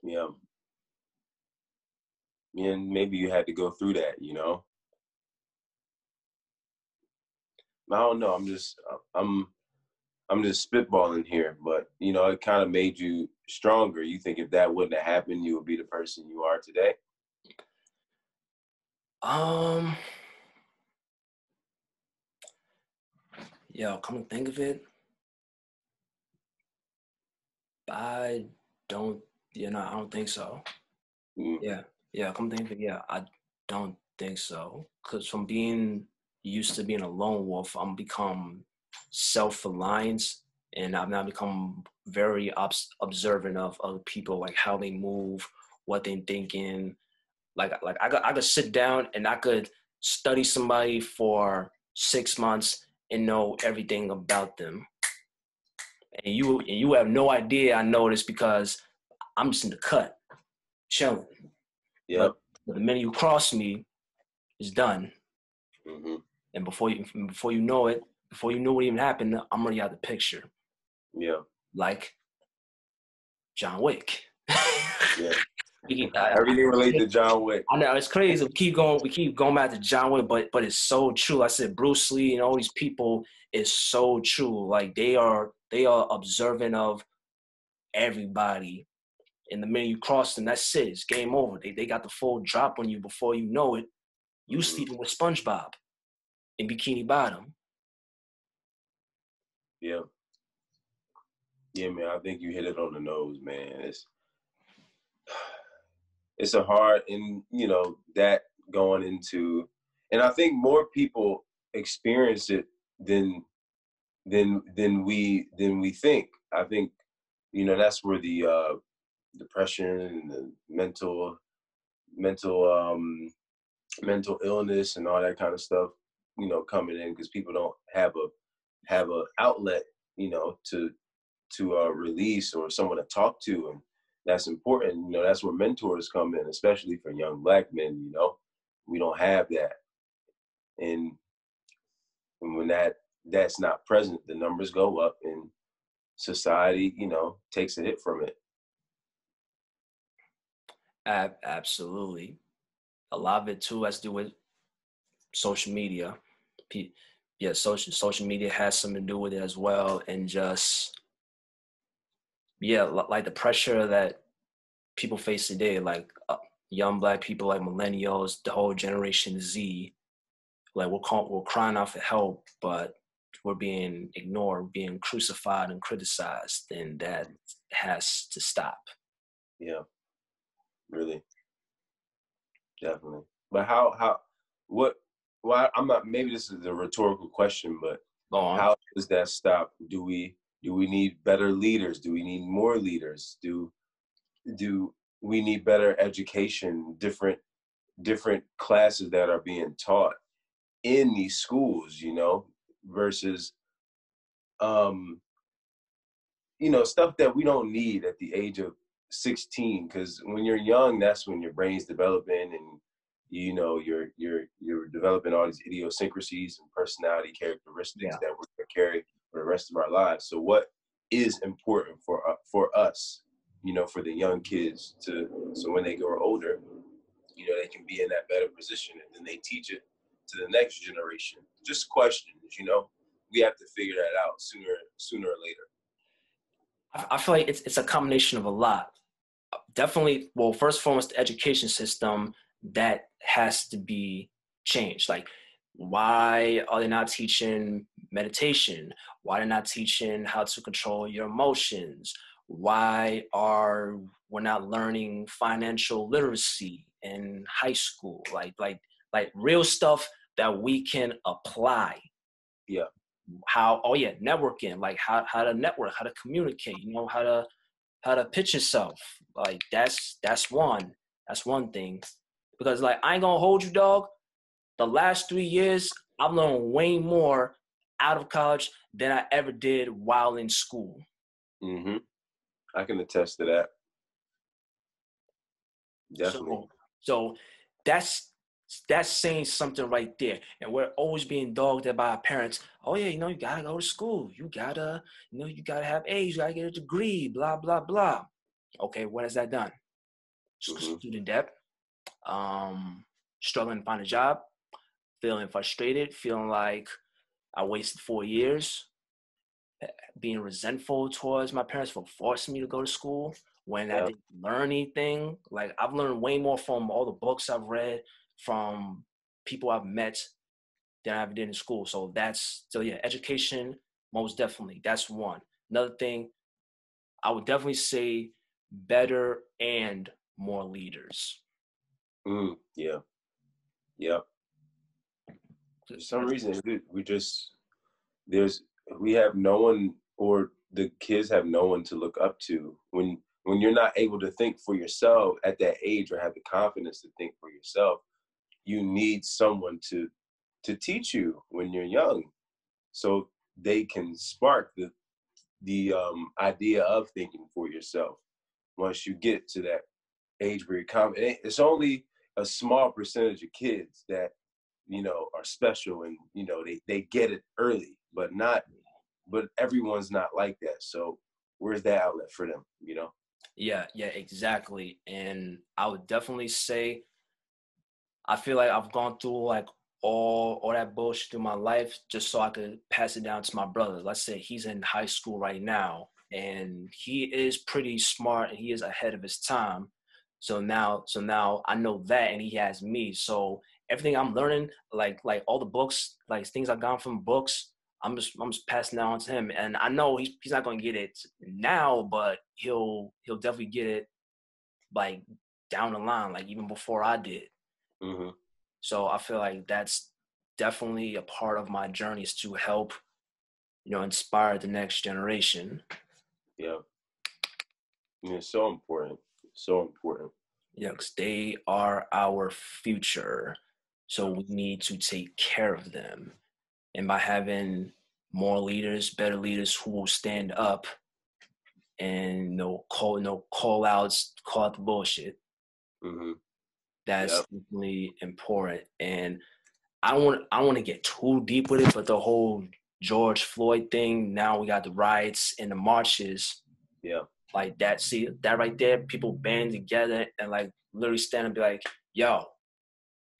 Yeah. And maybe you had to go through that, you know. I don't know. I'm just I'm I'm just spitballing here, but you know, it kind of made you stronger. You think if that wouldn't have happened, you would be the person you are today? Um Yo, come to think of it, I don't you know, I don't think so. Mm. Yeah. Yeah, come to think of it, yeah, I don't think so. Cause from being used to being a lone wolf, I'm become self-reliant and I've now become very obs- observant of other people, like how they move, what they're thinking. Like, like I could, I could sit down and I could study somebody for six months and know everything about them. And you, and you have no idea I know this because I'm just in the cut, chilling. Yeah. But the minute you cross me, it's done. Mm-hmm. And before you before you know it, before you know what even happened, I'm already out the picture. Yeah. Like John Wick. yeah. Everything related to John Wick. I know it's crazy. We keep going. We keep going back to John Wick, but but it's so true. I said Bruce Lee and all these people is so true. Like they are they are observant of everybody. And the minute you cross them, that's it. It's game over. They they got the full drop on you before you know it. You mm-hmm. sleeping with SpongeBob in Bikini Bottom. Yeah. Yeah, man. I think you hit it on the nose, man. It's it's a hard and you know that going into and I think more people experience it than than than we than we think. I think you know that's where the uh depression and mental mental um mental illness and all that kind of stuff you know coming in because people don't have a have a outlet you know to to uh, release or someone to talk to and that's important you know that's where mentors come in especially for young black men you know? We don't have that. And, and when that that's not present the numbers go up and society you know takes a hit from it absolutely. A lot of it too has to do with social media. Yeah social social media has something to do with it as well and just yeah like the pressure that people face today like uh, young black people like millennials the whole generation z like we're, call, we're crying out for help but we're being ignored being crucified and criticized and that has to stop. Yeah really. Definitely. But how how what well i'm not maybe this is a rhetorical question but how does that stop? Do we do we need better leaders? Do we need more leaders? Do do we need better education different different classes that are being taught in these schools you know versus um you know stuff that we don't need at the age of 16 because when you're young that's when your brain's developing and you know you're you're you're developing all these idiosyncrasies and personality characteristics yeah. that we're going to carry for the rest of our lives so what is important for uh, for us you know for the young kids to so when they grow older you know they can be in that better position and then they teach it to the next generation just questions you know we have to figure that out sooner sooner or later I feel like it's it's a combination of a lot. Definitely, well, first and foremost, the education system that has to be changed. Like, why are they not teaching meditation? Why are they not teaching how to control your emotions? Why are we're not learning financial literacy in high school? Like, like, like real stuff that we can apply. Yeah. How? Oh yeah, networking. Like how how to network, how to communicate. You know how to how to pitch yourself. Like that's that's one. That's one thing because like I ain't gonna hold you, dog. The last three years, I've learned way more out of college than I ever did while in school. Mm-hmm. I can attest to that. Definitely. So, so that's that's saying something right there. And we're always being dogged at by our parents. Oh yeah, you know, you gotta go to school. You gotta, you know, you gotta have A's, you gotta get a degree, blah, blah, blah. Okay, what has that done? Mm-hmm. Student debt, um, struggling to find a job, feeling frustrated, feeling like I wasted four years, eh, being resentful towards my parents for forcing me to go to school when yeah. I didn't learn anything. Like I've learned way more from all the books I've read, from people I've met than I ever did in school. So that's so yeah, education most definitely. That's one. Another thing, I would definitely say better and more leaders. Mm, yeah. Yeah. For some reason, we just there's we have no one or the kids have no one to look up to when when you're not able to think for yourself at that age or have the confidence to think for yourself you need someone to to teach you when you're young so they can spark the the um, idea of thinking for yourself. Once you get to that age where you're it's only a small percentage of kids that you know are special and you know they, they get it early but not but everyone's not like that so where's that outlet for them you know? Yeah yeah exactly and i would definitely say i feel like i've gone through like all all that bullshit through my life just so i could pass it down to my brother let's say he's in high school right now and he is pretty smart and he is ahead of his time so now, so now I know that, and he has me. So everything I'm learning, like like all the books, like things I've gotten from books, I'm just I'm just passing that on to him. And I know he's he's not gonna get it now, but he'll he'll definitely get it like down the line, like even before I did. Mm-hmm. So I feel like that's definitely a part of my journey is to help, you know, inspire the next generation. Yeah. I mean, it's so important. So important. Yeah, because they are our future. So we need to take care of them. And by having more leaders, better leaders who will stand up and no call no call outs, call out the bullshit. Mm-hmm. That's Yep. definitely important. And I don't want I want to get too deep with it, but the whole George Floyd thing, now we got the riots and the marches. Yeah. Like that, see that right there, people band together and like literally stand and be like, yo,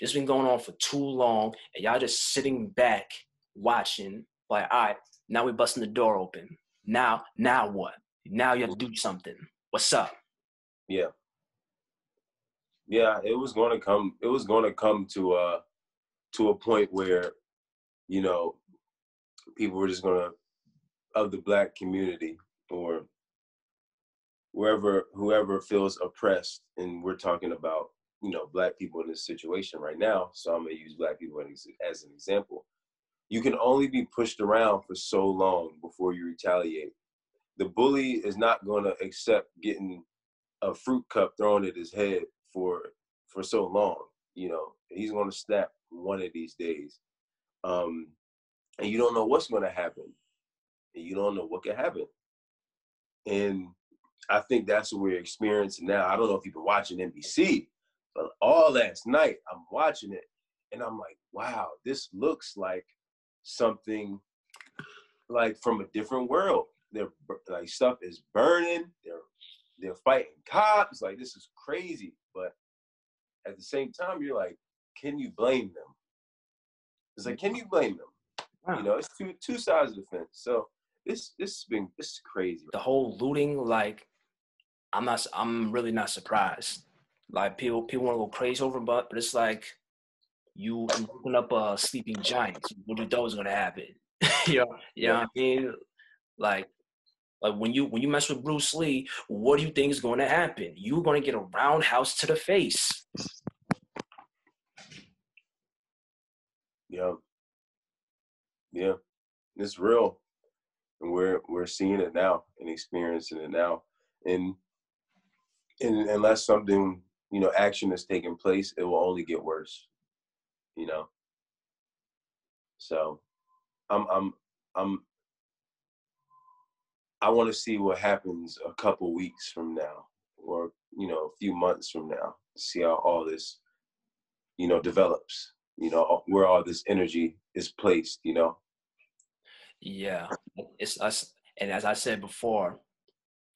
this been going on for too long, and y'all just sitting back watching, like, all right, now we busting the door open. Now, now what? Now you have to do something. What's up? Yeah. Yeah, it was going to come. It was going to come to a to a point where, you know, people were just going to of the black community or wherever whoever feels oppressed, and we're talking about you know black people in this situation right now. So I'm gonna use black people as, as an example. You can only be pushed around for so long before you retaliate. The bully is not going to accept getting a fruit cup thrown at his head for for so long. You know, he's going to snap one of these days, um, and you don't know what's going to happen, and you don't know what could happen. And I think that's what we're experiencing now. I don't know if you've been watching NBC, but all last night I'm watching it, and I'm like, wow, this looks like something like from a different world. They're like stuff is burning. They're they're fighting cops. Like this is crazy. But at the same time, you're like, can you blame them? It's like, can you blame them? You know, it's two two sides of the fence. So this this has been this is crazy. the whole looting, like, I'm not, I'm really not surprised. Like people, people want to go crazy over, but but it's like you you open up a sleeping giant. What you thought was gonna happen? you know, you know what I mean? Like, like when you when you mess with Bruce Lee, what do you think is going to happen? You're gonna get a roundhouse to the face. Yeah. Yeah. It's real. And we're we're seeing it now and experiencing it now. And and unless something, you know, action is taking place, it will only get worse. You know. So I'm I'm I'm I want to see what happens a couple weeks from now or you know a few months from now see how all this you know develops you know where all this energy is placed you know Yeah, it's us. And as I said before,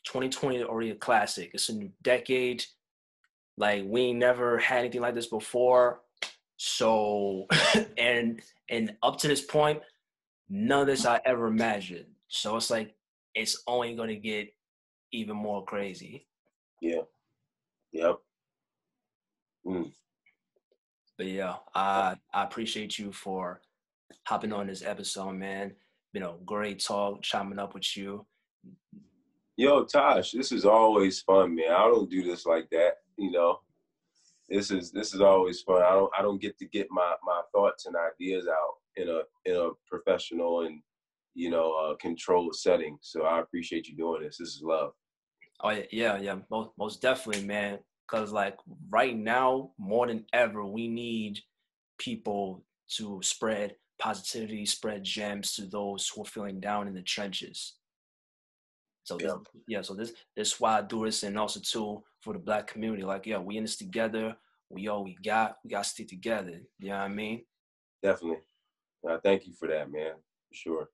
2020 is already a classic. It's a new decade. Like we never had anything like this before. So, and and up to this point, none of this I ever imagined. So it's like it's only gonna get even more crazy. yeah yep mm. But yeah, I I appreciate you for hopping on this episode, man. Been a great talk, chiming up with you. yo Tash this is always fun man i don't do this like that you know this is this is always fun i don't i don't get to get my my thoughts and ideas out in a in a professional and you know uh controlled setting so i appreciate you doing this this is love Oh yeah, yeah, yeah, most most definitely, man. Cause like right now, more than ever, we need people to spread positivity, spread gems to those who are feeling down in the trenches. So this, Yeah. yeah, so this this is why I do this, and also too for the black community. Like, yeah, we in this together. We all we got. We got to stick together. You know what I mean? definitely uh, thank you for that man for sure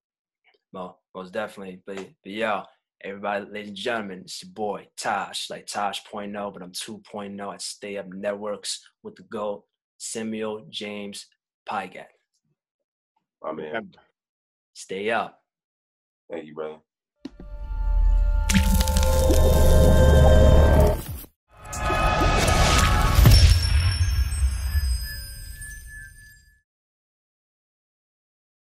Well, most definitely. But but yeah, everybody, ladies and gentlemen, it's your boy Tash, like Tosh Tosh.0, but I'm 2.0 at Stay Up Networks with the GOAT, Samuel James Pygatt. my man Stay up. thank you brother